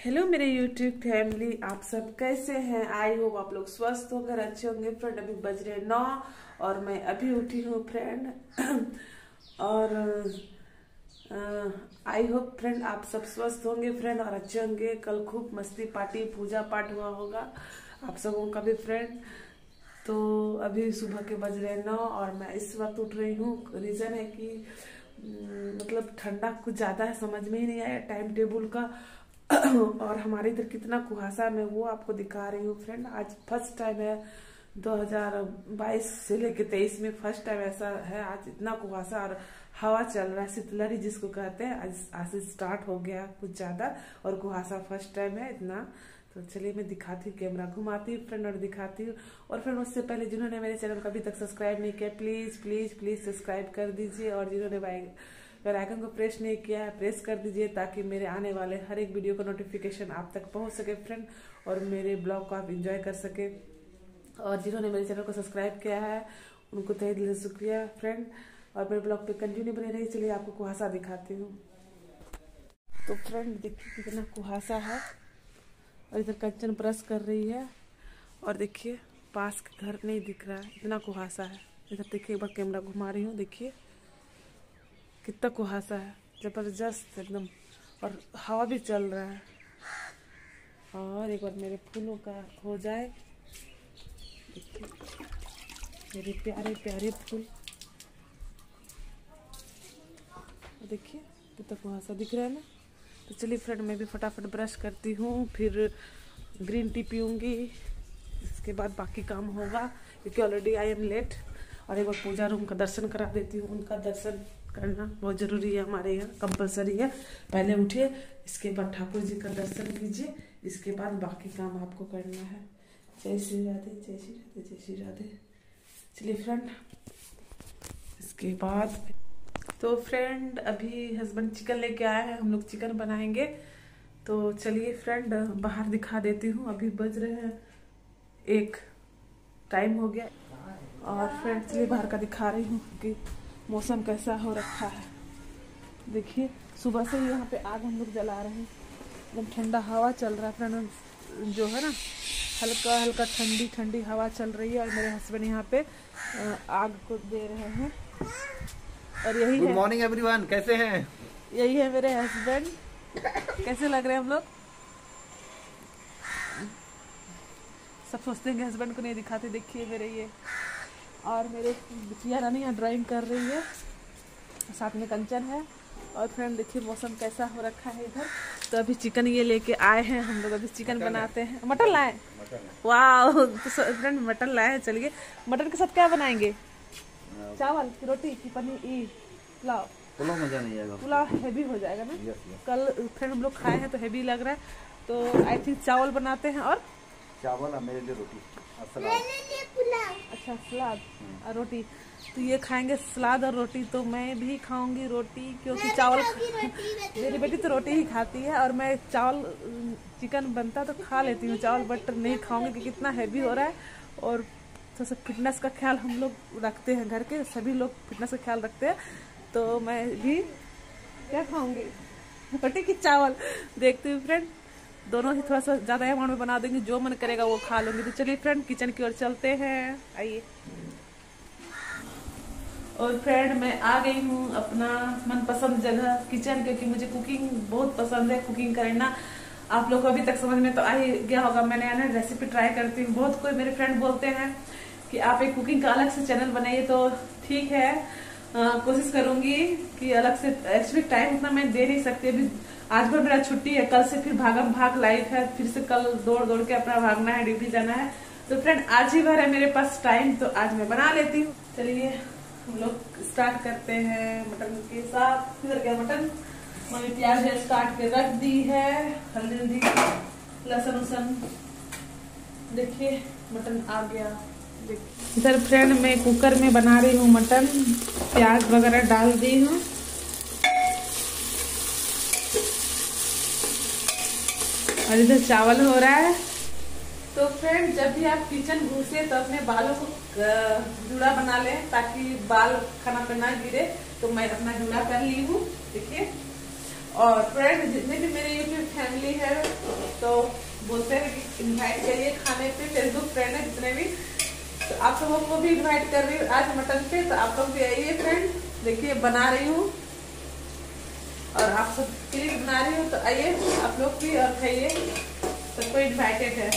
Hello मेरे YouTube family आप सब कैसे हैं? आई होप आप लोग स्वस्थ होकर अच्छे होंगे। फ्रेंड अभी बज रहे नौ और मैं अभी उठी हूँ फ्रेंड और आई होप फ्रेंड आप सब स्वस्थ होंगे फ्रेंड और अच्छे होंगे। कल खूब मस्ती पार्टी, पूजा पाठ हुआ होगा। आप सबों का भी फ्रेंड तो अभी सुबह के बज रहे नौ और मैं इस वक्त उठ रही हूँ। रीज़न है कि मतलब ठंडा कुछ ज़्यादा है, समझ में ही नहीं आया। टाइम टेबल का और हमारे इधर कितना कुहासा मैं वो आपको दिखा रही हूँ फ्रेंड आज फ़र्स्ट टाइम है 2022 से लेके 23 में फ़र्स्ट टाइम ऐसा है, आज इतना कुहासा और हवा चल रहा है, शीतलहरी जिसको कहते हैं, आज आज से स्टार्ट हो गया कुछ ज़्यादा और कुहासा फ़र्स्ट टाइम है इतना। तो चलिए मैं दिखाती हूँ कैमरा घुमाती हूँ फ्रेंड और दिखाती हूँ। और फ्रेंड उससे पहले जिन्होंने मेरे चैनल को अभी तक सब्सक्राइब नहीं किया प्लीज़ प्लीज़ प्लीज़ सब्सक्राइब कर दीजिए और जिन्होंने बेल आइकन को प्रेस नहीं किया है, प्रेस कर दीजिए ताकि मेरे आने वाले हर एक वीडियो का नोटिफिकेशन आप तक पहुँच सके फ्रेंड और मेरे ब्लॉग को आप इंजॉय कर सके। और जिन्होंने मेरे चैनल को सब्सक्राइब किया है, उनको तहे दिल से शुक्रिया फ्रेंड और मेरे ब्लॉग पे कंटिन्यू बने रही चलिए आपको कुहासा दिखाती हूँ। तो फ्रेंड देखिए कितना कुहासा है। और इधर कंचन ब्रश कर रही है। और देखिए, पास के घर नहीं दिख रहा है, इतना कुहासा है। इधर देखिए, एक बार कैमरा घुमा रही हूँ, देखिए। कितना कुहासा है, ज़बरदस्त एकदम, और हवा भी चल रहा है। और एक बार मेरे फूलों का हो जाए। मेरे प्यारे प्यारे फूल। देखिए, कितना कुहासा दिख रहा है ना। तो चलिए फ्रेंड, मैं भी फटाफट ब्रश करती हूँ, फिर ग्रीन टी पीऊँगी। इसके बाद बाकी काम होगा, क्योंकि ऑलरेडी आई एम लेट और एक बार पूजा रूम का दर्शन करा देती हूँ, उनका दर्शन। करना बहुत ज़रूरी है हमारे यहाँ कंपलसरी है। पहले उठिए, इसके बाद ठाकुर जी का दर्शन कीजिए, इसके बाद बाकी काम आपको करना है। जय श्री राधे, जय श्री राधे, जय श्री राधे। चलिए फ्रेंड इसके बाद। तो फ्रेंड अभी हस्बैंड चिकन लेके आए हैं, हम लोग चिकन बनाएँगे। तो चलिए फ्रेंड बाहर दिखा देती हूँ, अभी बज रहे हैं एक। टाइम हो गया। और फ्रेंड चलिए बाहर का दिखा रही हूँ कि मौसम कैसा हो रखा है। देखिए सुबह से ही यहाँ पे आग हम लोग जला रहे हैं। एकदम ठंडा हवा चल रहा है फ्रेंड जो है ना हल्का हल्का ठंडी ठंडी हवा चल रही है और मेरे हस्बैंड यहाँ पे आग को दे रहे हैं। और यही गुड मॉर्निंग एवरीवन कैसे हैं? यही है मेरे हस्बैंड कैसे लग रहे हैं हम लोग? सब सोचते हैं कि हस्बैंड को नहीं दिखाते देखिए मेरे ये और मेरे बिटिया रानी यहाँ ड्राइंग कर रही है। साथ में कंचन है। और फ्रेंड देखिए मौसम कैसा हो रखा है इधर। तो अभी चिकन ये लेके आए हैं। हम लोग अभी चिकन बनाते हैं। मटन लाए? वाह तो फ्रेंड मटन लाए हैं। चलिए। मटन के साथ क्या बनाएँगे? चावल की रोटी की पनीर ई पुलाव। पुलाव मज़ा नहीं आएगा। पुलाव हैवी हो जाएगा ना। कल फ्रेंड हम लोग खाए हैं तो हैवी लग रहा है। तो आई थिंक चावल बनाते हैं और चावल और मेरे लिए रोटी। अच्छा सलाद। और रोटी। तो ये खाएँगे सलाद और रोटी। तो मैं भी खाऊँगी रोटी क्योंकि चावल मेरी बेटी तो रोटी ही खाती है और मैं चावल चिकन बनता तो खा लेती हूँ। चावल बट नहीं खाऊँगी क्योंकि कितना हैवी हो रहा है। और थोड़ा सा फिटनेस का ख्याल हम लोग रखते हैं घर के सभी लोग फिटनेस का ख्याल रखते हैं। तो मैं भी क्या खाऊँगी? रोटी की चावल। देखती हूँ फ्रेंड दोनों ही थोड़ा सा ज़्यादा अमाउंट में बना देंगे, जो मन करेगा वो खा लूँगी। तो चलिए फ्रेंड किचन की ओर चलते हैं। आइए। और फ्रेंड मैं आ गई हूँ अपना मनपसंद जगह किचन क्योंकि मुझे कुकिंग बहुत पसंद है। कुकिंग करना आप लोग को अभी तक समझ में तो आ ही गया होगा। मैंने ना रेसिपी ट्राई करती हूँ। बहुत कोई मेरे फ्रेंड बोलते हैं कि आप एक कुकिंग का अलग से चैनल बनाइए तो ठीक है। कोशिश करूँगी कि अलग से एक्चुअली टाइम उतना मैं दे नहीं सकती, अभी आज भर मेरा छुट्टी है, कल से फिर भागम भाग लाइफ है, फिर से कल दौड़ दौड़ के अपना भागना है ड्यूटी जाना है। तो फ्रेंड आज ही भर है मेरे पास टाइम तो आज मैं बना लेती हूँ। चलिए, हम लोग स्टार्ट करते हैं मटन के साथ। किधर गया मटन? मैंने प्याज काट के रख दी है, हल्दी हल्दी लहसुन। उसन देखिए, मटन आ गया। इधर फ्रेंड मैं कुकर में बना रही हूँ मटन, प्याज वगैरह डाल दी हूँ। और इधर चावल हो रहा है। तो फ्रेंड, जब भी आप किचन घुसे तो अपने बालों को जूड़ा बना लें, ताकि बाल खाना पे ना गिरे। तो मैं अपना जूड़ा कर ली हूँ, देखिए। और फ्रेंड, जितने भी मेरे यूट्यूब फैमिली है तो बोलते हैं कि इनवाइट करिए खाने पे। फेसबुक फ्रेंड है जितने भी तो आप सबों को भी इनवाइट कर रही हूँ। आज मटन पे तो आप लोग भी आइए फ्रेंड देखिए, बना रही हूँ। और आप सब के लिए बना रही हूँ तो आइए। आप लोग भी और खाइए। सबको इनवाइटेड है।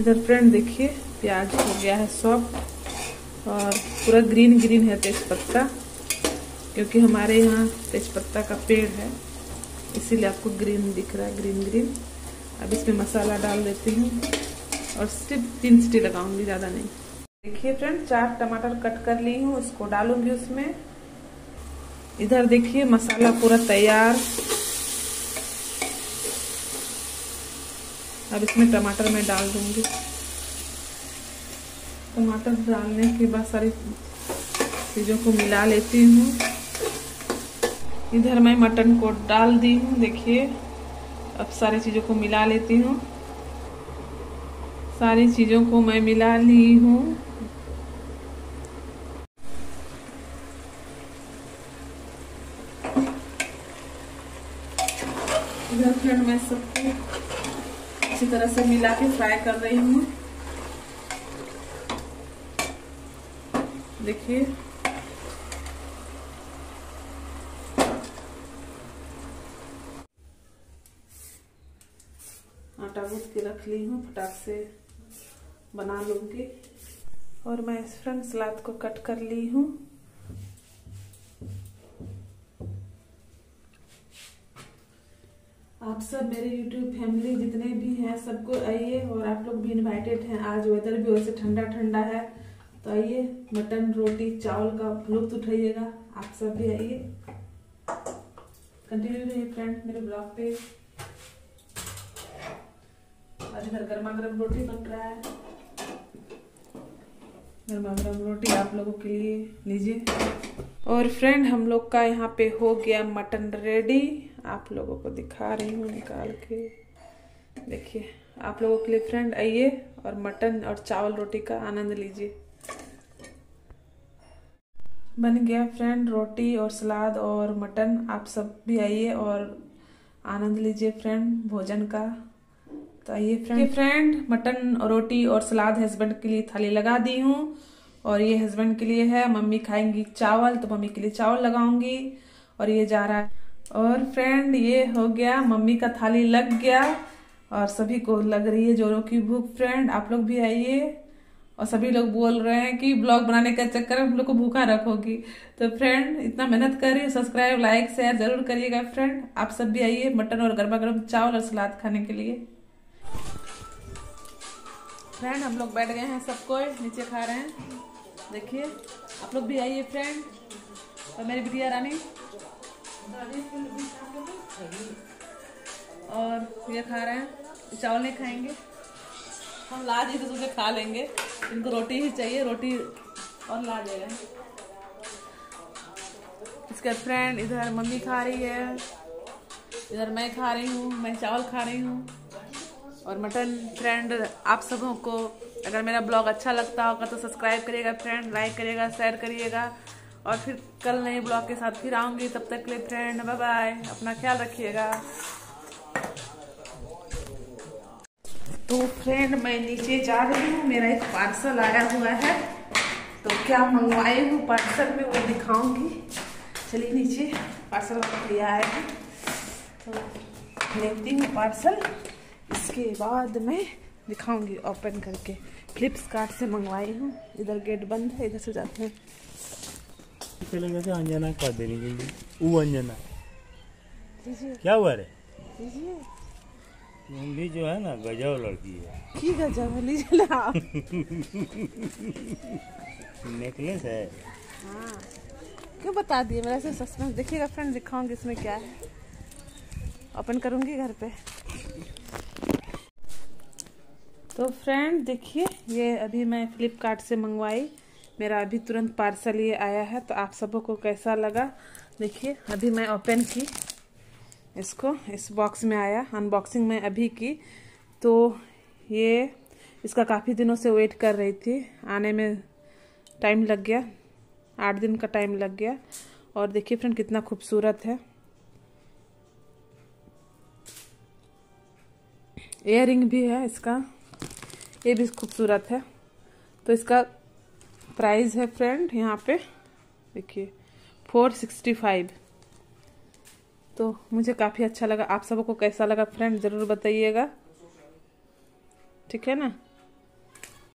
इधर फ्रेंड देखिए, प्याज हो गया है सॉफ्ट और पूरा ग्रीन ग्रीन है तेज पत्ता क्योंकि हमारे यहाँ तेजपत्ता का पेड़ है। इसीलिए आपको ग्रीन दिख रहा है ग्रीन ग्रीन अब इसमें मसाला डाल देती हूँ और सिर्फ़ तीन सीटी लगाऊँगी, ज़्यादा नहीं। देखिए फ्रेंड चार टमाटर कट कर ली हूँ, उसको डालूँगी उसमें। इधर देखिए मसाला पूरा तैयार। अब इसमें टमाटर मैं डाल दूँगी। टमाटर डालने के बाद सारी चीज़ों को मिला लेती हूँ। इधर मैं मटन को डाल दी हूँ, देखिए। अब सारी चीज़ों को मिला लेती हूँ। सारी चीज़ों को मैं मिला ली हूँ। फ्रेंड मैं सबको अच्छी तरह से मिला के फ्राई कर रही हूँ। देखिए। आटा गूंथ के रख ली हूँ, फटाक से बना लूँगी। और मैं फ्रेंड सलाद को कट कर ली हूँ। आप सब मेरे YouTube फैमिली जितने भी हैं, सबको आइए और आप लोग भी इनवाइटेड हैं। आज वेदर भी वैसे ठंडा ठंडा है तो आइए, मटन रोटी, चावल का लुत्फ उठाइएगा। आप सब भी आइए। कंटिन्यू रहिए फ्रेंड मेरे ब्लॉग पे। आज इधर गर्मा गर्म रोटी बन रहा है। गर्मा गर्म रोटी आप लोगों के लिए लीजिए। और फ्रेंड हम लोग का यहाँ पे हो गया मटन रेडी आप लोगों को दिखा रही हूँ निकाल के। देखिए, आप लोगों के लिए फ्रेंड आइए और मटन और चावल रोटी का आनंद लीजिए। बन गया फ्रेंड रोटी और सलाद और मटन। आप सब भी आइए और आनंद लीजिए फ्रेंड भोजन का। तो आइए फ्रेंड फ्रेंड मटन रोटी और सलाद हस्बैंड के लिए थाली लगा दी हूँ। और ये हस्बैंड के लिए है, मम्मी खाएँगी चावल तो मम्मी के लिए चावल लगाऊँगी। और ये जा रहा है। और फ्रेंड ये हो गया, मम्मी का थाली लग गया। और सभी को लग रही है जोरों की भूख। फ्रेंड आप लोग भी आइए। और सभी लोग बोल रहे हैं कि ब्लॉग बनाने का चक्कर में हम लोग को भूखा रखोगी। तो फ्रेंड इतना मेहनत कर रही है सब्सक्राइब लाइक शेयर ज़रूर करिएगा। फ्रेंड आप सब भी आइए मटन और गर्मा गर्म चावल और सलाद खाने के लिए। फ्रेंड हम लोग बैठ गए हैं सबको, नीचे खा रहे हैं। देखिए, आप लोग भी आइए फ्रेंड और मेरी बिटिया रानी। और ये खा रहे हैं। चावल नहीं खाएँगे। हम ला दिए तो खा लेंगे। इनको रोटी ही चाहिए, रोटी और ला दे रहे हैं। इसके फ्रेंड इधर मम्मी खा रही है। इधर मैं खा रही हूँ, मैं चावल खा रही हूँ। और मटन फ्रेंड आप सबों को अगर मेरा ब्लॉग अच्छा लगता होगा तो सब्सक्राइब करिएगा फ्रेंड लाइक करिएगा शेयर करिएगा। और फिर कल नए ब्लॉग के साथ फिर आऊँगी। तब तक के लिए फ्रेंड बाय बाय अपना ख्याल रखिएगा। तो फ्रेंड मैं नीचे जा रही हूँ। मेरा एक पार्सल आया हुआ है। तो क्या मंगवाई हूँ? पार्सल में वो दिखाऊँगी। चलिए नीचे। पार्सल लिया आया है। तो लेती हूँ पार्सल इसके बाद मैं दिखाऊँगी ओपन करके। फ्लिपकार्ट से मंगवाई हूँ। इधर गेट बंद है इधर से जाते हैं। पहले कहते अंजना कर देनी चाहिए। वो अंजना। क्या हुआ रे? मुंडी जो है ना गजब लड़की है। की गजब है? लीजिए आप। नेकलेस है। हाँ। क्यों बता दिए? मेरा से सस्पेंस देखिएगा फ्रेंड दिखाऊँगी इसमें क्या है। ओपन करूँगी घर पे। तो फ्रेंड देखिए, ये अभी मैं फ्लिपकार्ट से मंगवाई। मेरा अभी तुरंत पार्सल ये आया है तो आप सबों को कैसा लगा? देखिए, अभी मैं ओपन की। इसको इस बॉक्स में आया अनबॉक्सिंग मैं अभी की। तो ये, इसका काफ़ी दिनों से वेट कर रही थी। आने में टाइम लग गया, आठ दिन का टाइम लग गया। और देखिए फ्रेंड कितना खूबसूरत है। एयर भी है इसका। ये भी खूबसूरत है। तो इसका प्राइस है फ्रेंड यहाँ पे, देखिए फोर सिक्सटी फाइव तो मुझे काफ़ी अच्छा लगा। आप सबको कैसा लगा फ्रेंड ज़रूर बताइएगा। ठीक है ना?